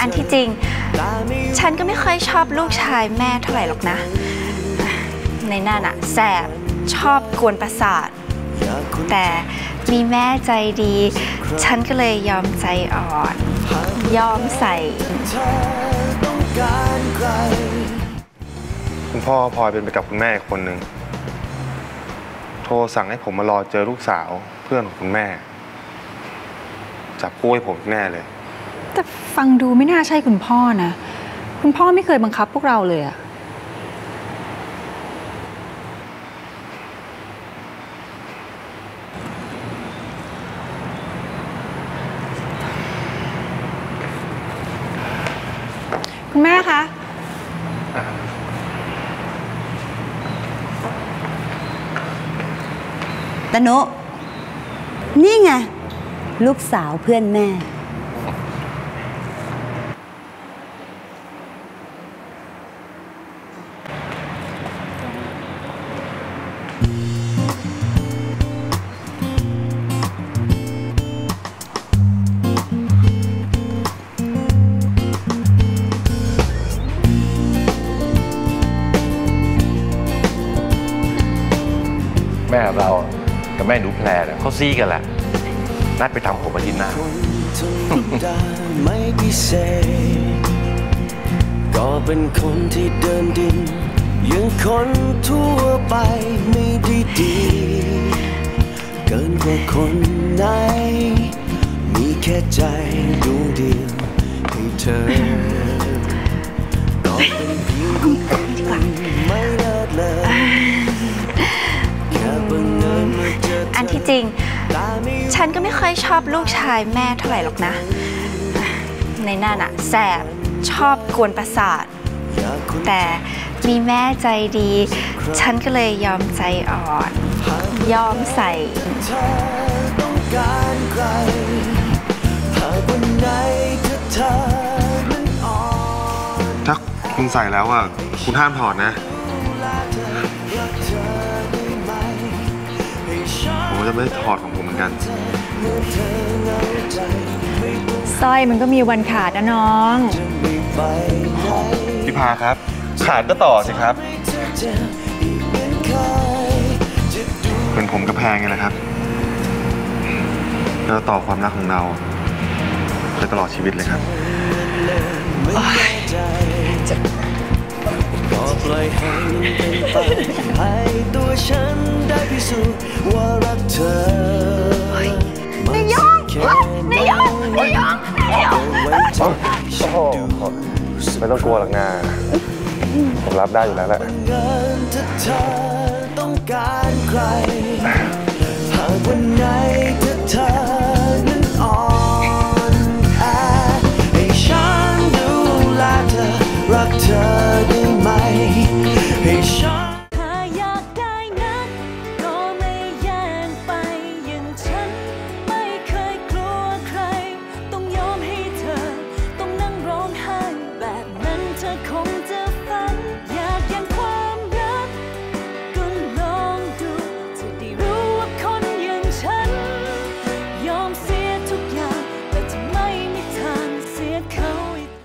อันที่จริง ฉันก็ไม่เคยชอบลูกชายแม่เท่าไหร่หรอกนะ ในนั่นอะแสบชอบกวนประสาท แต่มีแม่ใจดี ฉันก็เลยยอมใจอ่อน ยอมใส่ คุณพ่อพลอยเป็นไปกับคุณแม่คนหนึ่ง โทรสั่งให้ผมมารอเจอลูกสาวเพื่อนของคุณแม่ จับกู้ให้ผมแน่เลย แต่ฟังดูไม่น่าใช่คุณพ่อนะ คุณพ่อไม่เคยบังคับพวกเราเลยอะคุณแม่คะ ตะนุนี่ไง ลูกสาวเพื่อนแม่ แม่เรากับแม่หนูแพรเนี่ยเขาซีกันแหละนัดไปทำผมอาทิตย์หน้าธรรมดาไม่พิเศษก็เป็นคนที่เดินดินยังคนทั่วไปไม่ได้ดี เกินกว่าคนไหน มีแค่ใจดวงเดียวให้เธอก็เป็นเพียงคนคนหนึ่งไม่เลิศเลย อันที่จริง ฉันก็ไม่ค่อยชอบลูกชายแม่เท่าไหร่หรอกนะ ในนั่นอะแสบชอบกวนประสาท แต่มีแม่ใจดี ฉันก็เลยยอมใจอ่อน ยอมใส่เธอต้องการใครหากวันไหนถ้าเธอนั้นอ่อนถ้าคุณใส่แล้วอะ คุณห้ามถอดนะ จะไม่ถอดของผมเหมือนกันเมื่อเธอเหงาใจไม่ต้องสร้อยมันก็มีวันขาดนะน้องไม่ไปไหนพี่พาครับ ขาดก็ต่อสิครับให้เธอเจออีกเหมือนเคยจะดูเป็นผมกับแพงไงแหละครับแล้วต่อความรักของเราไปตลอดชีวิตเลยครับไม่แน่ใจก็ ปล่อยให้มันเป็นไปให้ตัวฉันได้พิสูจน์ว่ารักเธอมันยองนายยองนายยองนายยองไว้ใจฉันดูไม่ต้องกลัวหรอกนาผมรับได้อยู่แล้วแหละต้องการใครหากวันไหน